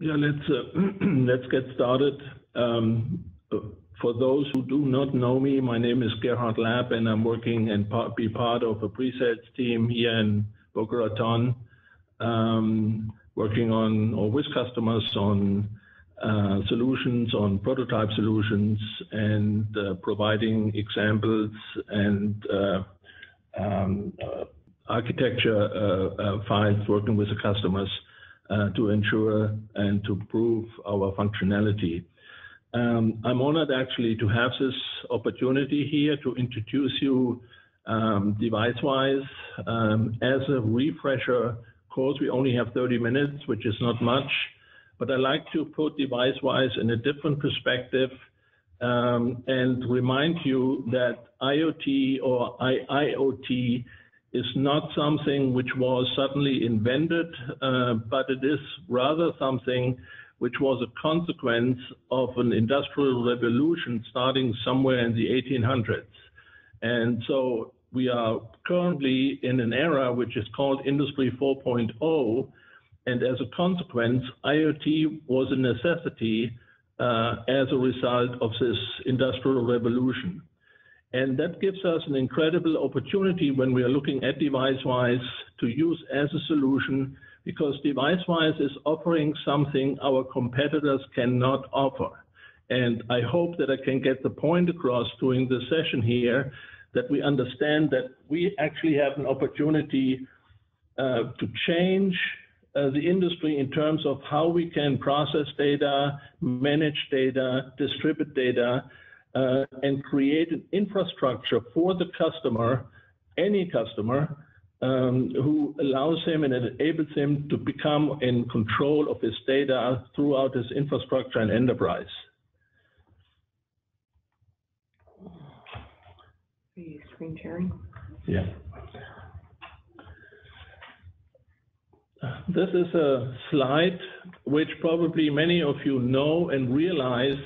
Yeah, let's uh, let's get started. Um, for those who do not know me, my name is Gerhard Lapp, and I'm working and be part of a pre-sales team here in Boca Raton, um, working on or with customers on uh, solutions, on prototype solutions, and uh, providing examples and um, architecture files, working with the customers Uh, to ensure and to prove our functionality. Um, I'm honored actually to have this opportunity here to introduce you um, deviceWISE. Um, as a refresher, course, we only have 30 minutes, which is not much, but I like to put deviceWISE in a different perspective and remind you that IoT or IIoT is not something which was suddenly invented, uh, but it is rather something which was a consequence of an industrial revolution starting somewhere in the 1800s. And so We are currently in an era which is called Industry 4.0, and as a consequence, IoT was a necessity uh, as a result of this industrial revolution. And that gives us an incredible opportunity when we are looking at deviceWISE to use as a solution, because deviceWISE is offering something our competitors cannot offer. And I hope that I can get the point across during the session here, that we understand that we actually have an opportunity uh, to change uh, the industry in terms of how we can process data, manage data, distribute data, Uh, and create an infrastructure for the customer, any customer, um, who allows him and enables him to become in control of his data throughout his infrastructure and enterprise. Screen sharing? Yeah. This is a slide which probably many of you know and realize,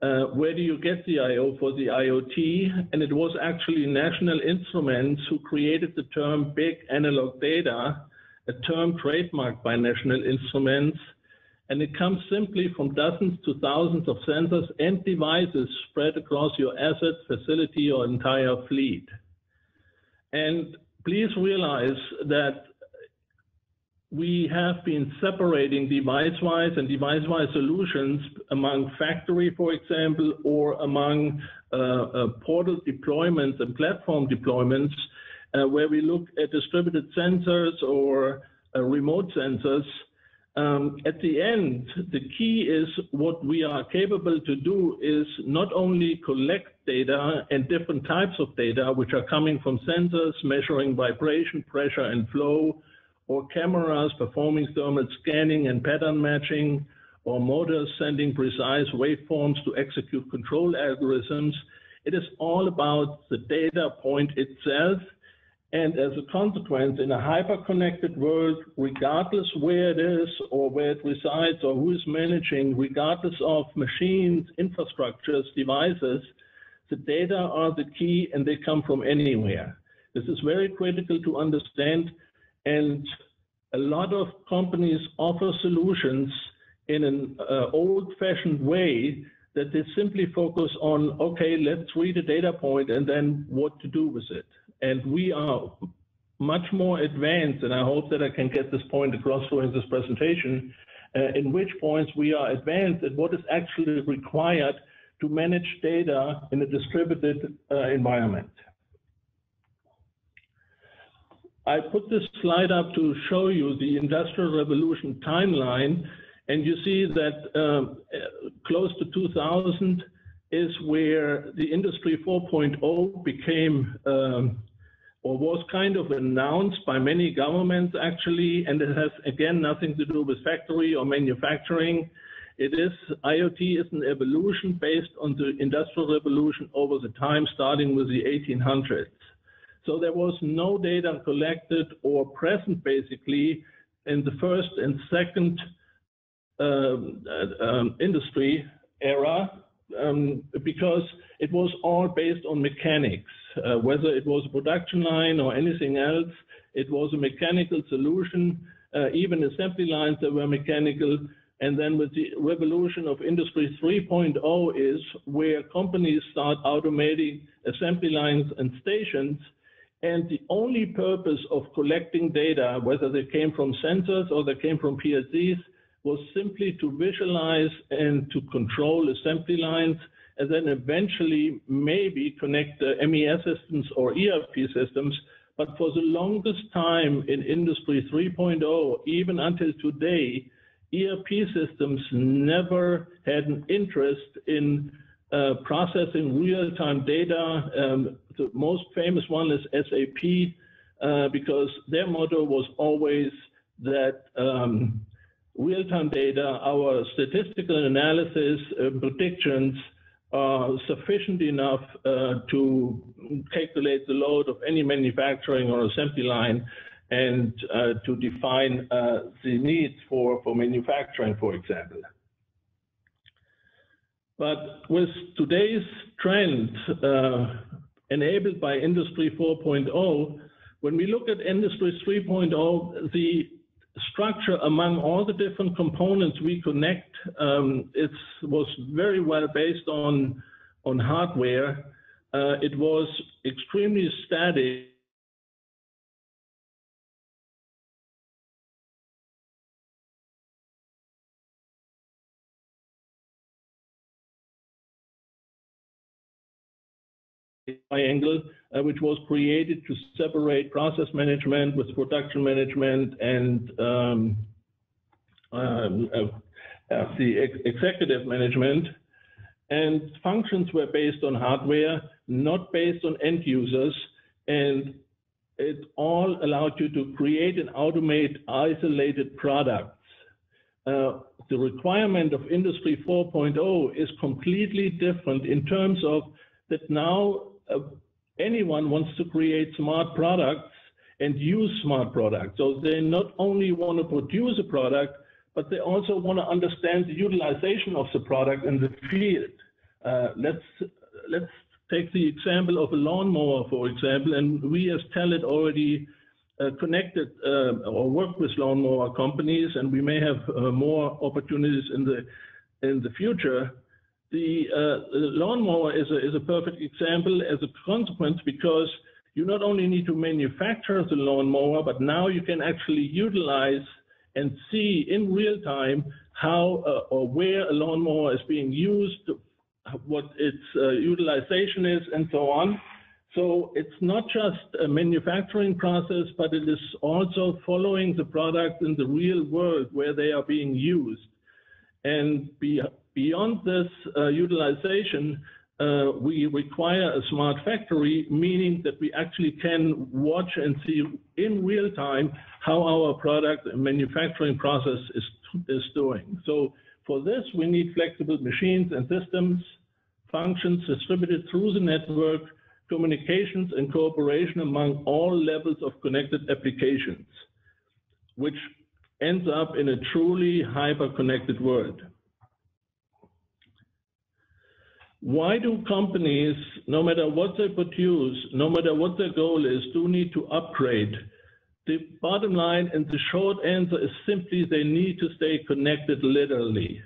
Uh, where do you get the I/O for the IoT? And it was actually National Instruments who created the term big analog data, a term trademarked by National Instruments, and it comes simply from dozens to thousands of sensors and devices spread across your asset, facility, or entire fleet. And please realize that we have been separating deviceWISE and deviceWISE solutions among factory, for example, or among uh, uh, portal deployments and platform deployments, uh, where we look at distributed sensors or remote sensors. Um, at the end, the key is what we are capable to do is not only collect data and different types of data, which are coming from sensors, measuring vibration, pressure, and flow, or cameras performing thermal scanning and pattern matching, or motors sending precise waveforms to execute control algorithms. It is all about the data point itself. And as a consequence, in a hyper-connected world, regardless where it is or where it resides or who is managing, regardless of machines, infrastructures, devices, the data are the key, and they come from anywhere. This is very critical to understand, and a lot of companies offer solutions in an uh, old-fashioned way that they simply focus on, okay, let's read a data point and then what to do with it. And we are much more advanced, and I hope that I can get this point across during this presentation, uh, in which points we are advanced and what is actually required to manage data in a distributed uh, environment. I put this slide up to show you the Industrial Revolution timeline, and you see that uh, close to 2000 is where the Industry 4.0 became um, or was kind of announced by many governments, actually, and it has, again, nothing to do with factory or manufacturing. It is IoT is an evolution based on the Industrial Revolution over the time, starting with the 1800s. So there was no data collected or present, basically, in the first and second um, um, industry era, um, because it was all based on mechanics. Uh, whether it was a production line or anything else, it was a mechanical solution. Uh, even assembly lines that were mechanical, And then with the revolution of Industry 3.0 is where companies start automating assembly lines and stations. And the only purpose of collecting data, whether they came from sensors or they came from PLCs, was simply to visualize and to control assembly lines, and then eventually maybe connect the MES systems or ERP systems. But for the longest time in Industry 3.0, even until today, ERP systems never had an interest in uh, processing real-time data. Um, the most famous one is SAP, uh, because their motto was always that um, real-time data, our statistical analysis, uh, predictions are sufficient enough uh, to calculate the load of any manufacturing or assembly line and uh, to define uh, the needs for, for manufacturing, for example. But with today's trend uh, enabled by Industry 4.0, when we look at Industry 3.0, the structure among all the different components we connect um, it was very well based on on hardware. Uh, it was extremely static. Triangle, uh, which was created to separate process management with production management and um, um, uh, uh, the ex executive management. And functions were based on hardware, not based on end users. And it all allowed you to create and automate isolated products. Uh, the requirement of Industry 4.0 is completely different in terms of that now anyone wants to create smart products and use smart products. So they not only want to produce a product, but they also want to understand the utilization of the product in the field. Uh, let's let's take the example of a lawnmower, for example, and we as Telit already uh, connected uh, or worked with lawnmower companies, and we may have uh, more opportunities in the in the future the, uh, lawnmower is a, is a perfect example as a consequence because you not only need to manufacture the lawnmower, but now you can actually utilize and see in real time how uh, or where a lawnmower is being used, what its uh, utilization is, and so on. So it's not just a manufacturing process, but it is also following the product in the real world where they are being used. And be, Beyond this uh, utilization, uh, we require a smart factory, meaning that we actually can watch and see in real time how our product and manufacturing process is, is doing. So for this, we need flexible machines and systems, functions distributed through the network, communications and cooperation among all levels of connected applications, which ends up in a truly hyper-connected world. Why do companies, no matter what they produce, no matter what their goal is, do need to upgrade? The bottom line and the short answer is simply they need to stay connected literally.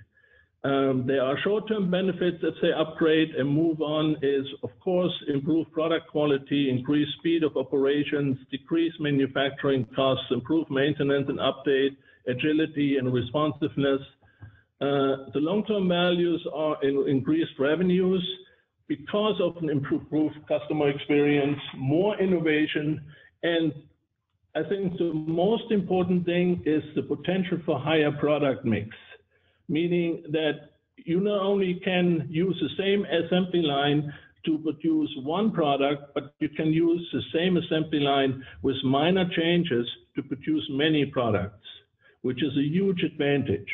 Um, there are short-term benefits if they upgrade and move on is, of course, improve product quality, increase speed of operations, decrease manufacturing costs, improve maintenance and update, agility and responsiveness, the long-term values are in increased revenues because of an improved customer experience, more innovation, and I think the most important thing is the potential for higher product mix, meaning that you not only can use the same assembly line to produce one product, but you can use the same assembly line with minor changes to produce many products, which is a huge advantage.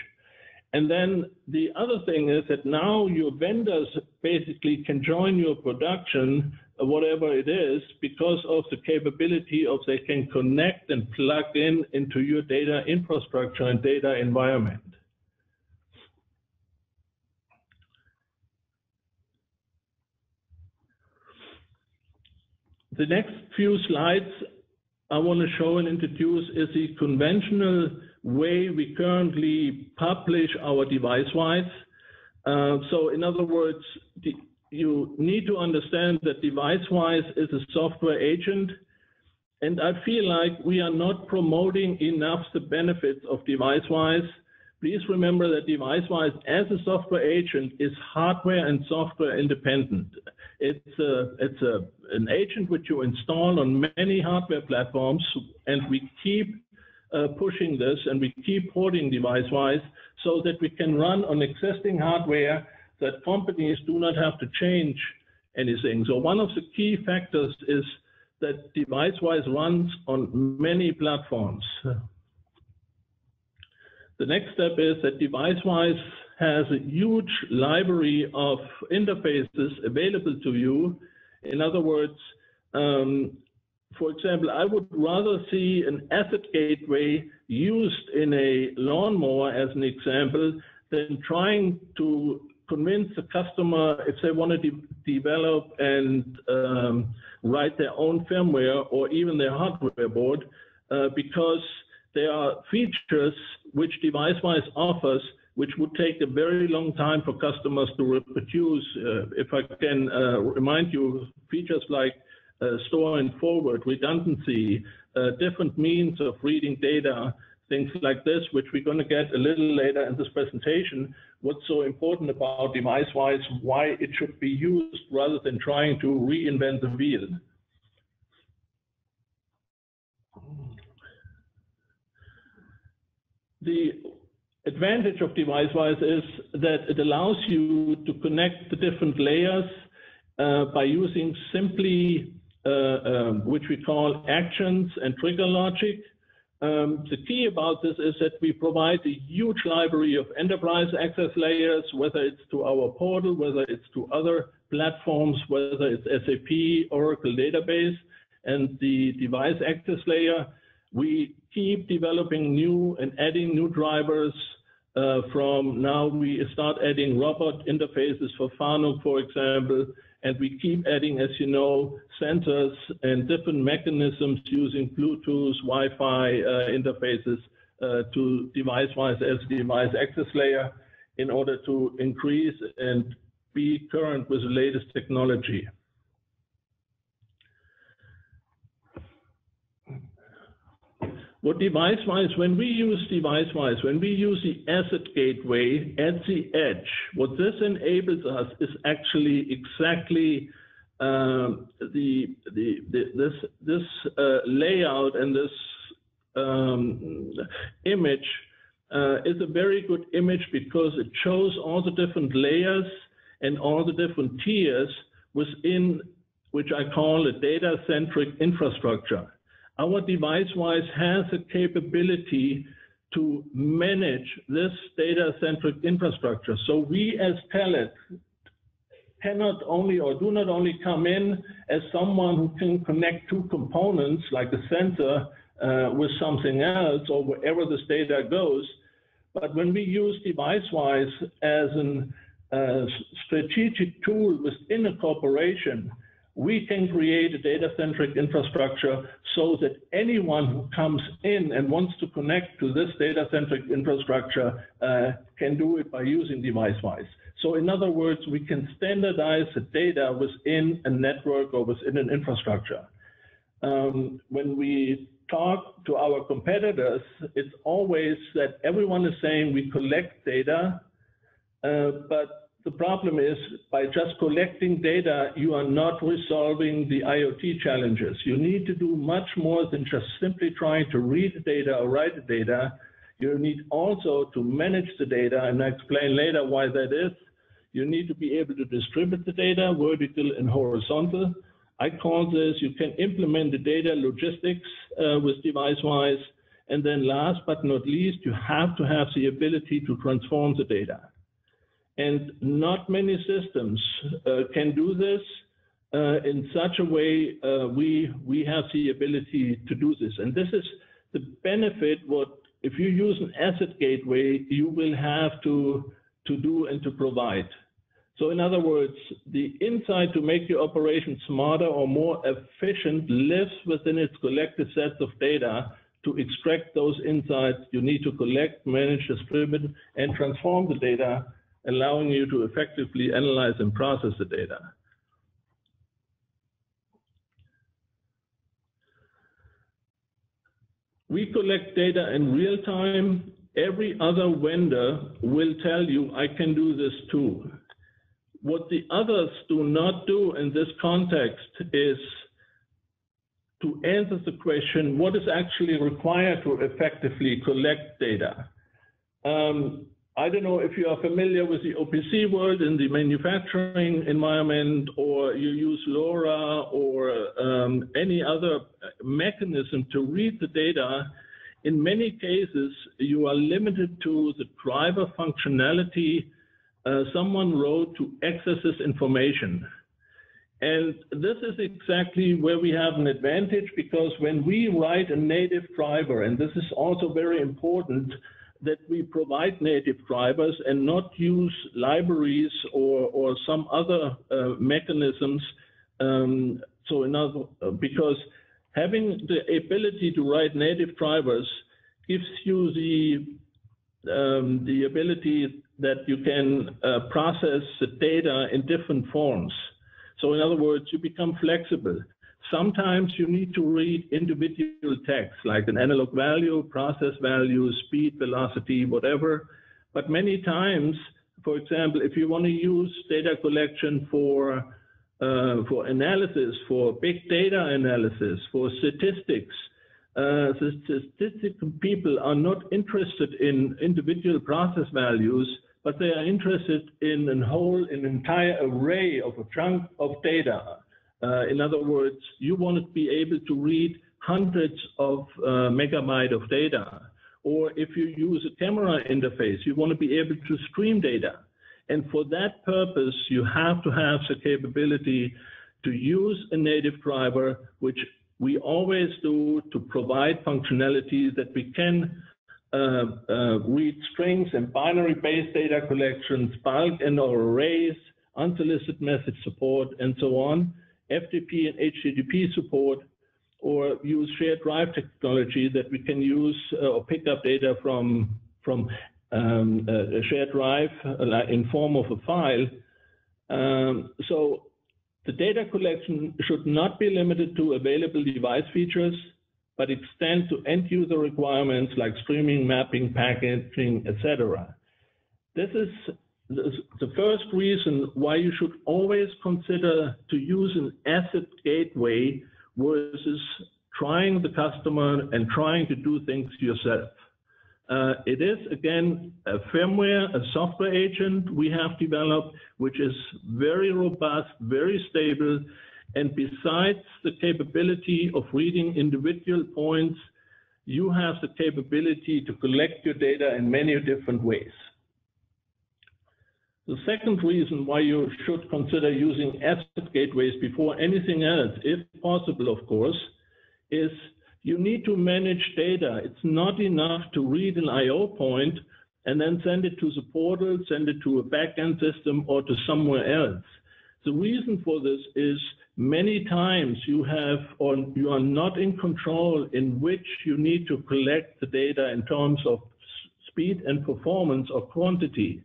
And then the other thing is that now your vendors basically can join your production, uh, whatever it is, because of the capability of they can connect and plug in into your data infrastructure and data environment. The next few slides I want to show and introduce is the conventional way we currently publish our deviceWISE. Uh, so in other words, the, you need to understand that deviceWISE is a software agent. And I feel like we are not promoting enough the benefits of deviceWISE. Please remember that deviceWISE as a software agent is hardware and software independent. It's, a, it's a, an agent which you install on many hardware platforms and we keep pushing this and we keep porting deviceWISE so that we can run on existing hardware that companies do not have to change anything. So one of the key factors is that deviceWISE runs on many platforms. The next step is that deviceWISE has a huge library of interfaces available to you. In other words, um, for example, I would rather see an asset gateway used in a lawnmower as an example than trying to convince the customer if they want to de develop and um, write their own firmware or even their hardware board uh, because there are features which deviceWISE offers which would take a very long time for customers to reproduce. Uh, if I can uh, remind you, features like store and forward, redundancy, uh, different means of reading data, things like this, which we're going to get a little later in this presentation, what's so important about deviceWISE, why it should be used rather than trying to reinvent the wheel. The advantage of deviceWISE is that it allows you to connect the different layers uh, by using simply, uh, which we call actions and trigger logic. Um, the key about this is that we provide a huge library of enterprise access layers, whether it's to our portal, whether it's to other platforms, whether it's SAP, Oracle database, and the device access layer. We keep developing new and adding new drivers. Uh, from now, we start adding robot interfaces for Fanuc, for example, and we keep adding, as you know, sensors and different mechanisms using Bluetooth, Wi-Fi uh, interfaces uh, to deviceWISE as device access layer in order to increase and be current with the latest technology. What deviceWISE, when we use deviceWISE, when we use the asset gateway at the edge, what this enables us is actually exactly um, the, the, the, this, this uh, layout and this um, image uh, is a very good image because it shows all the different layers and all the different tiers within which I call a data-centric infrastructure our deviceWISE has a capability to manage this data-centric infrastructure. So we as Telit cannot only or do not only come in as someone who can connect two components like a sensor uh, with something else or wherever this data goes, but when we use deviceWISE as a uh, strategic tool within a corporation, we can create a data-centric infrastructure so that anyone who comes in and wants to connect to this data-centric infrastructure uh, can do it by using deviceWISE. So in other words, we can standardize the data within a network or within an infrastructure. Um, when we talk to our competitors, it's always that everyone is saying we collect data, uh, but the problem is by just collecting data, you are not resolving the IoT challenges. You need to do much more than just simply trying to read the data or write the data. You need also to manage the data, and I explain later why that is. You need to be able to distribute the data vertical and horizontal. I call this, you can implement the data logistics uh, with deviceWISE. And then last but not least, you have to have the ability to transform the data. And not many systems uh, can do this uh, in such a way uh, we, we have the ability to do this. And this is the benefit what if you use an asset gateway, you will have to, to do and to provide. So in other words, the insight to make your operation smarter or more efficient lives within its collected sets of data to extract those insights, you need to collect, manage, distribute, and transform the data, allowing you to effectively analyze and process the data. We collect data in real time. Every other vendor will tell you, I can do this too. What the others do not do in this context is to answer the question, what is actually required to effectively collect data? Um, I don't know if you are familiar with the OPC world in the manufacturing environment, or you use LoRa or um, any other mechanism to read the data. In many cases, you are limited to the driver functionality uh, someone wrote to access this information. And this is exactly where we have an advantage because when we write a native driver, and this is also very important, that we provide native drivers and not use libraries or, or some other uh, mechanisms. Um, so another, uh, because having the ability to write native drivers gives you the, um, the ability that you can uh, process the data in different forms. So in other words, you become flexible. Sometimes you need to read individual text, like an analog value, process value, speed, velocity, whatever. But many times, for example, if you want to use data collection for uh, for analysis, for big data analysis, for statistics, uh, the statistical people are not interested in individual process values, but they are interested in a whole, an entire array of a chunk of data. Uh, in other words, you want to be able to read hundreds of uh, megabyte of data. Or if you use a camera interface, you want to be able to stream data. And for that purpose, you have to have the capability to use a native driver, which we always do to provide functionality that we can uh, uh, read strings and binary-based data collections, bulk and arrays, unsolicited message support, and so on. FTP and HTTP support, or use shared drive technology that we can use uh, or pick up data from, from um, a shared drive in form of a file. Um, so the data collection should not be limited to available device features, but extend to end user requirements like streaming, mapping, packaging, etc. This is the first reason why you should always consider to use an asset gateway versus trying the customer and trying to do things yourself. Uh, it is, again, a firmware, a software agent we have developed, which is very robust, very stable, and besides the capability of reading individual points, you have the capability to collect your data in many different ways. The second reason why you should consider using asset gateways before anything else, if possible, of course, is you need to manage data. It's not enough to read an I.O. point and then send it to the portal, send it to a backend system or to somewhere else. The reason for this is many times you have or you are not in control in which you need to collect the data in terms of speed and performance or quantity.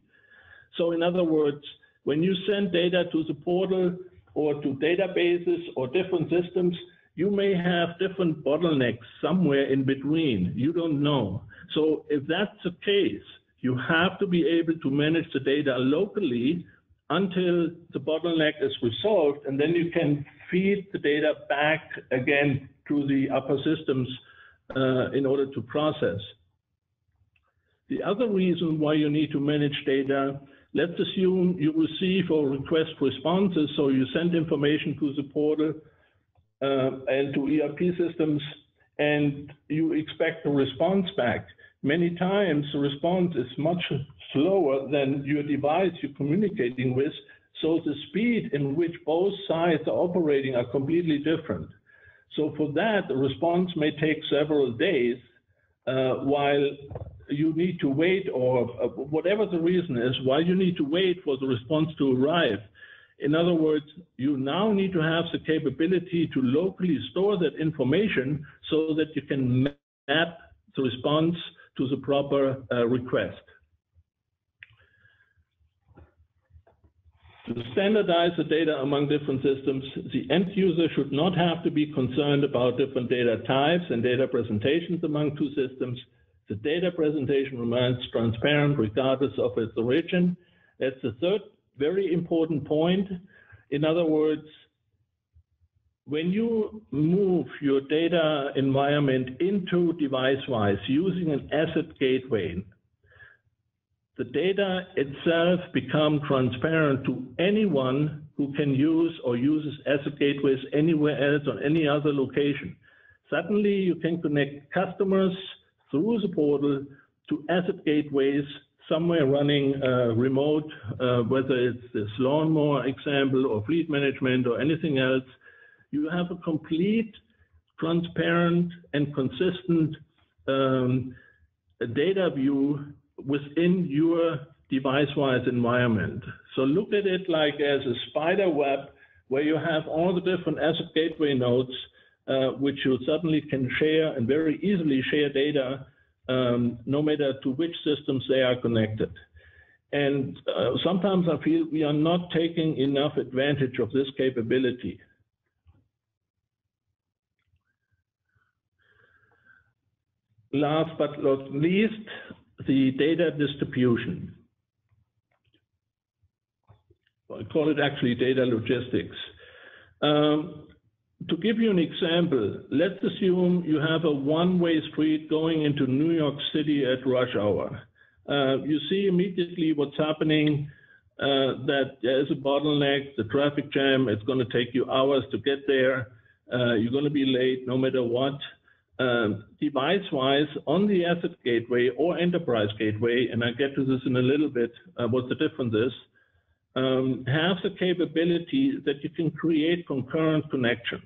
So in other words, when you send data to the portal or to databases or different systems, you may have different bottlenecks somewhere in between. You don't know. So if that's the case, you have to be able to manage the data locally until the bottleneck is resolved, and then you can feed the data back again to the upper systems uh, in order to process. The other reason why you need to manage data, let's assume you receive or request responses, so you send information to the portal uh, and to ERP systems, and you expect a response back. Many times the response is much slower than your device you're communicating with, so the speed in which both sides are operating are completely different. So for that, the response may take several days, uh, while you need to wait, or uh, whatever the reason is, why you need to wait for the response to arrive. In other words, you now need to have the capability to locally store that information so that you can map the response to the proper uh, request. To standardize the data among different systems, the end user should not have to be concerned about different data types and data presentations among two systems. The data presentation remains transparent regardless of its origin. That's the third very important point. In other words, when you move your data environment into deviceWISE using an asset gateway, the data itself become transparent to anyone who can use or uses asset gateways anywhere else on any other location. Suddenly you can connect customers through the portal to asset gateways somewhere running uh, remote, uh, whether it's this lawnmower example or fleet management or anything else, you have a complete, transparent, and consistent um, data view within your deviceWISE environment. So look at it like as a spider web where you have all the different asset gateway nodes which you suddenly can share and very easily share data um, no matter to which systems they are connected. And uh, sometimes I feel we are not taking enough advantage of this capability. Last but not least, the data distribution. I call it actually data logistics. Um, to give you an example, let's assume you have a one-way street going into New York City at rush hour. Uh, you see immediately what's happening, uh, that there's a bottleneck, the traffic jam, it's going to take you hours to get there. Uh, you're going to be late no matter what. Um, deviceWISE, on the asset gateway or enterprise gateway, and I'll get to this in a little bit, uh, what the difference is, um, have the capability that you can create concurrent connections.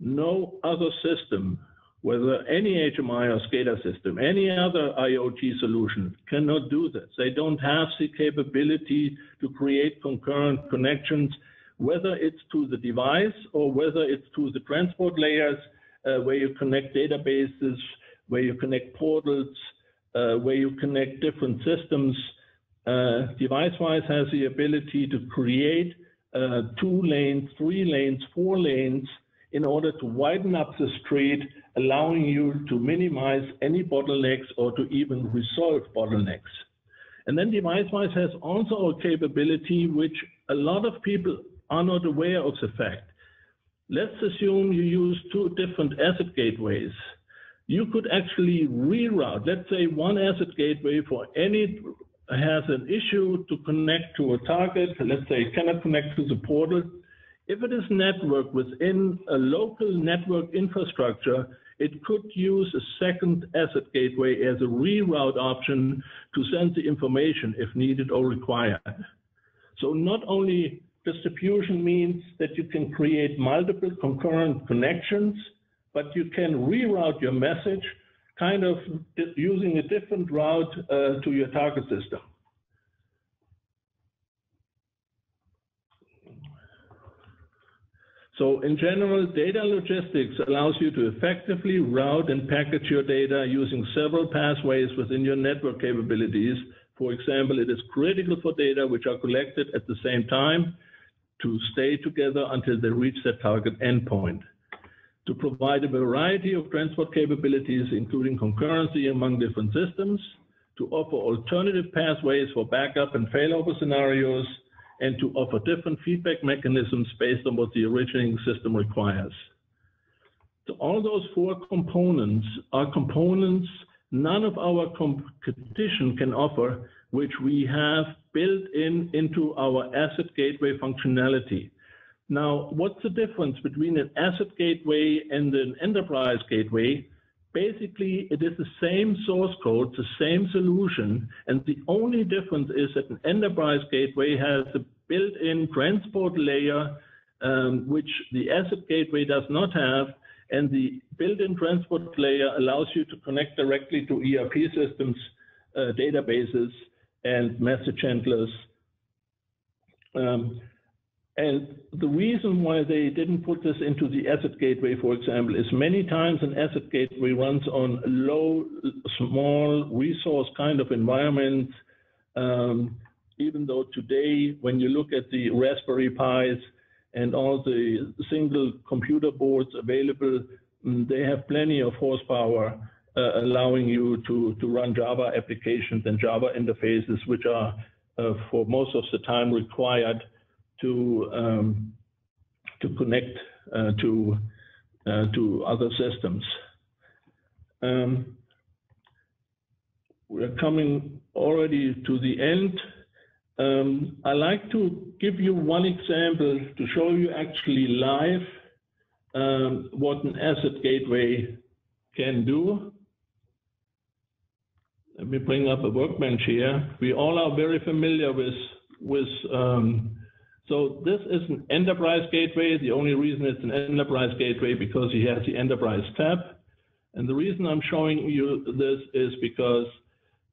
No other system, whether any HMI or SCADA system, any other IoT solution cannot do this. They don't have the capability to create concurrent connections, whether it's to the device or whether it's to the transport layers uh, where you connect databases, where you connect portals, uh, where you connect different systems. Uh, deviceWISE has the ability to create uh, two lanes, three lanes, four lanes in order to widen up the street, allowing you to minimize any bottlenecks or to even resolve bottlenecks. And then deviceWISE has also a capability which a lot of people are not aware of the fact. Let's assume you use two different asset gateways. You could actually reroute, let's say one asset gateway for any has an issue to connect to a target, let's say it cannot connect to the portal. If it is networked within a local network infrastructure, it could use a second asset gateway as a reroute option to send the information if needed or required. So not only distribution means that you can create multiple concurrent connections, but you can reroute your message kind of using a different route uh, to your target system. So in general, data logistics allows you to effectively route and package your data using several pathways within your network capabilities. For example, it is critical for data which are collected at the same time to stay together until they reach their target endpoint. To provide a variety of transport capabilities, including concurrency among different systems, to offer alternative pathways for backup and failover scenarios, and to offer different feedback mechanisms based on what the originating system requires. So all those four components are components none of our competition can offer, which we have built in into our asset gateway functionality. Now, what's the difference between an asset gateway and an enterprise gateway? Basically, it is the same source code, the same solution, and the only difference is that an enterprise gateway has a built-in transport layer, um, which the asset gateway does not have, and the built-in transport layer allows you to connect directly to ERP systems, uh, databases, and message handlers. Um, And the reason why they didn't put this into the asset gateway, for example, is many times an asset gateway runs on low, small resource kind of environments. Um, even though today, when you look at the Raspberry Pis and all the single computer boards available, mm, they have plenty of horsepower, uh, allowing you to, to run Java applications and Java interfaces, which are uh, for most of the time required to um, to connect uh, to uh, to other systems. Um, we're coming already to the end. Um, I like to give you one example to show you actually live what an asset gateway can do. Let me bring up a workbench here. We all are very familiar with with so this is an enterprise gateway. The only reason it's an enterprise gateway because he has the enterprise tab. And the reason I'm showing you this is because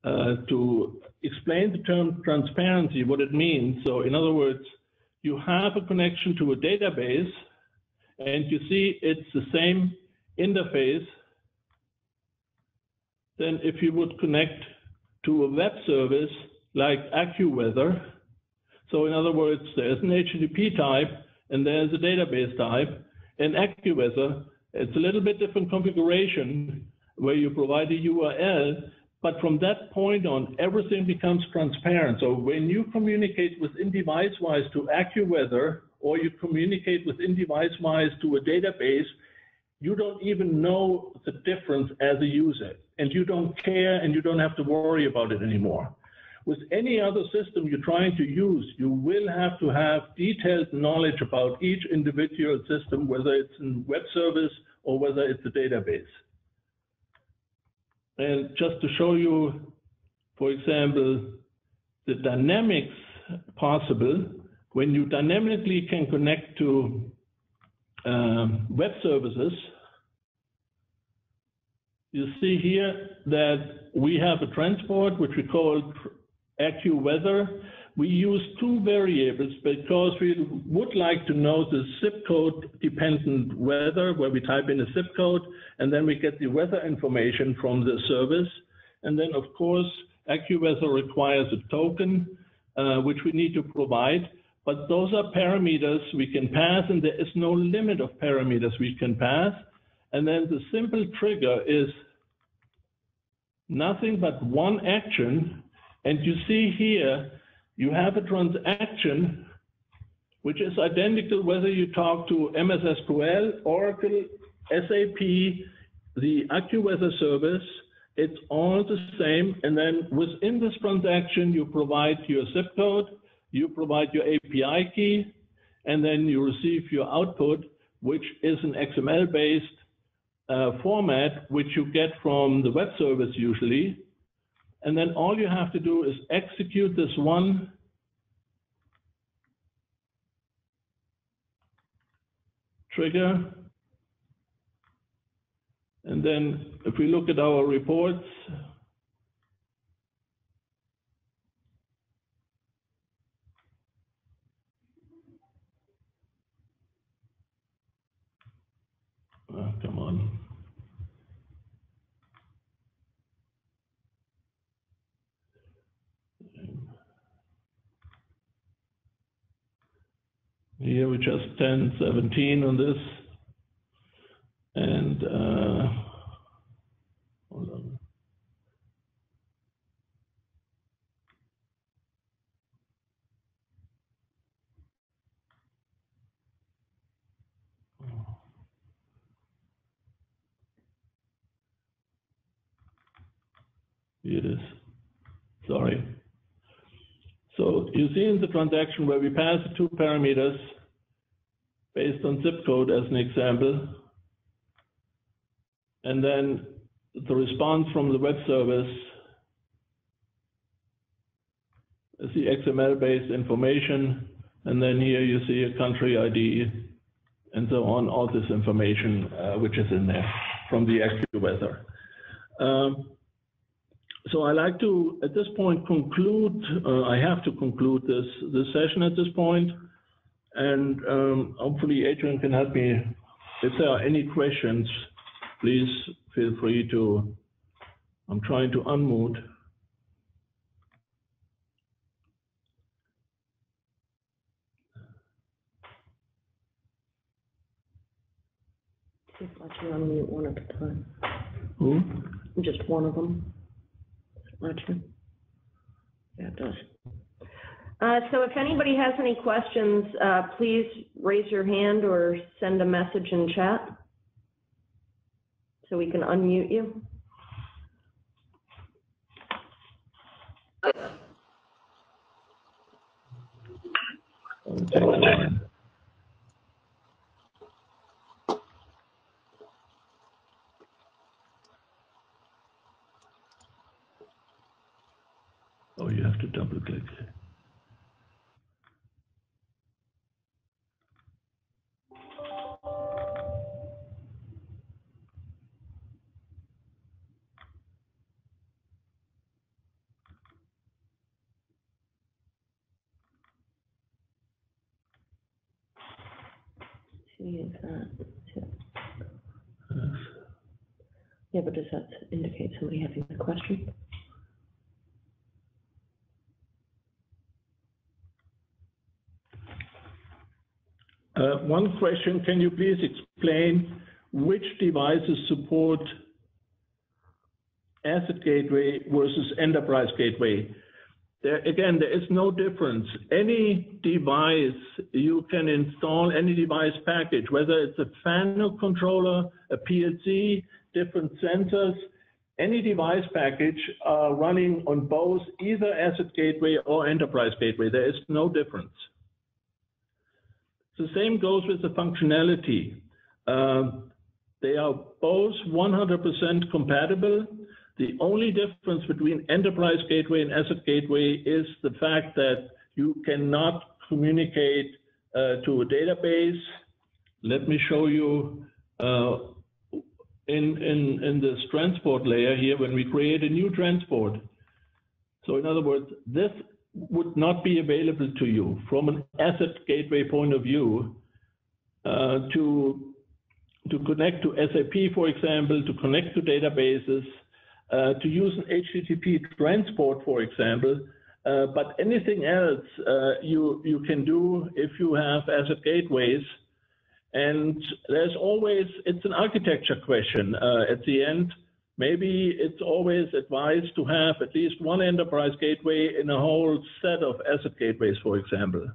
uh, to explain the term transparency, what it means. So in other words, you have a connection to a database and you see it's the same interface Then if you would connect to a web service like AccuWeather so in other words, there's an HTTP type and there's a database type. In AccuWeather, it's a little bit different configuration where you provide a URL, but from that point on, everything becomes transparent. So when you communicate with InDeviceWise to AccuWeather, or you communicate with InDeviceWise to a database, you don't even know the difference as a user, and you don't care, and you don't have to worry about it anymore. With any other system you're trying to use, you will have to have detailed knowledge about each individual system, whether it's a web service or whether it's a database. And just to show you, for example, the dynamics possible, when you dynamically can connect to um, web services, you see here that we have a transport, which we call AccuWeather, we use two variables because we would like to know the zip code dependent weather, where we type in a zip code, and then we get the weather information from the service. And then, of course, AccuWeather requires a token, uh, which we need to provide. But those are parameters we can pass, and there is no limit of parameters we can pass. And then the simple trigger is nothing but one action and you see here, you have a transaction which is identical whether you talk to MS SQL, Oracle, SAP, the AccuWeather service, it's all the same. And then within this transaction, you provide your zip code, you provide your API key, and then you receive your output, which is an XML-based uh, format, which you get from the web service usually. And then all you have to do is execute this one trigger. And then if we look at our reports, oh, come on. Here we just 10, 17 on this. And uh, hold on. Here it is. Sorry. So you see in the transaction where we pass two parameters based on zip code as an example, and then the response from the web service is the XML-based information, and then here you see a country ID and so on, all this information uh, which is in there from the AccuWeather. Um, so I like to, at this point, conclude, uh, I have to conclude this, this session at this point. And um, hopefully Adrian can help me. If there are any questions, please feel free to, I'm trying to unmute. Just unmute one at a time. Who? Just one of them. Let you. Yeah, it does. Uh, so if anybody has any questions, uh, please raise your hand or send a message in chat. So we can unmute you. Take the line. Oh, you have to double click. See if that, yeah, but does that indicate somebody having a question? Uh, One question, can you please explain which devices support Asset Gateway versus Enterprise Gateway? Again, there is no difference. Any device you can install, any device package, whether it's a Fanuc controller, a PLC, different sensors, any device package uh, running on both either Asset Gateway or Enterprise Gateway. There is no difference. The same goes with the functionality. Um, They are both 100% compatible. The only difference between Enterprise Gateway and Asset Gateway is the fact that you cannot communicate uh, to a database. Let me show you uh, in, in, in this transport layer here, when we create a new transport. So in other words, this would not be available to you from an asset gateway point of view uh, to, to connect to SAP, for example, to connect to databases, uh, to use an HTTP transport, for example. Uh, but anything else you, you can do if you have asset gateways. And there's always, it's an architecture question at the end. Maybe it's always advised to have at least one enterprise gateway in a whole set of asset gateways, for example.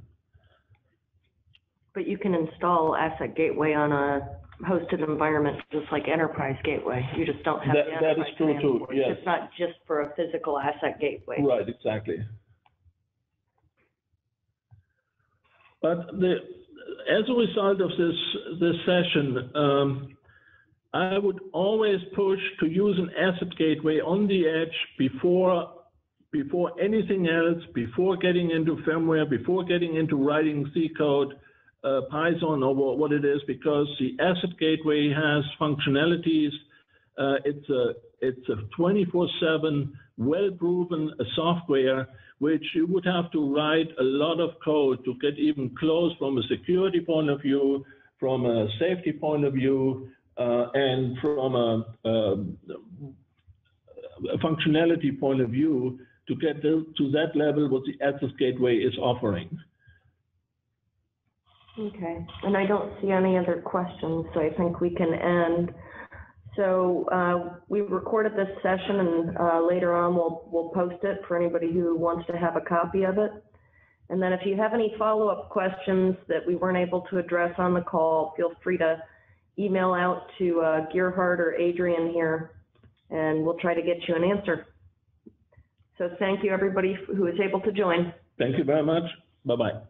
But you can install Asset Gateway on a hosted environment, just like Enterprise Gateway. You just don't have the That- that is true too, yes. It's not just for a physical Asset Gateway. Right, exactly. But the, as a result of this, this session, um, I would always push to use an asset gateway on the edge before, before anything else, before getting into firmware, before getting into writing C code, uh, Python or what it is, because the asset gateway has functionalities. Uh, it's a, it's a 24/7, well-proven uh, software which you would have to write a lot of code to get even close from a security point of view, from a safety point of view, and from a, a functionality point of view to get to, to that level what the Asset Gateway is offering. Okay, and I don't see any other questions, so I think we can end. So, uh, we recorded this session and, uh, later on we'll, we'll post it for anybody who wants to have a copy of it. And then if you have any follow-up questions that we weren't able to address on the call, feel free to email out to, uh, or Adrian here, and we'll try to get you an answer. So thank you, everybody who was able to join. Thank you very much. Bye-bye.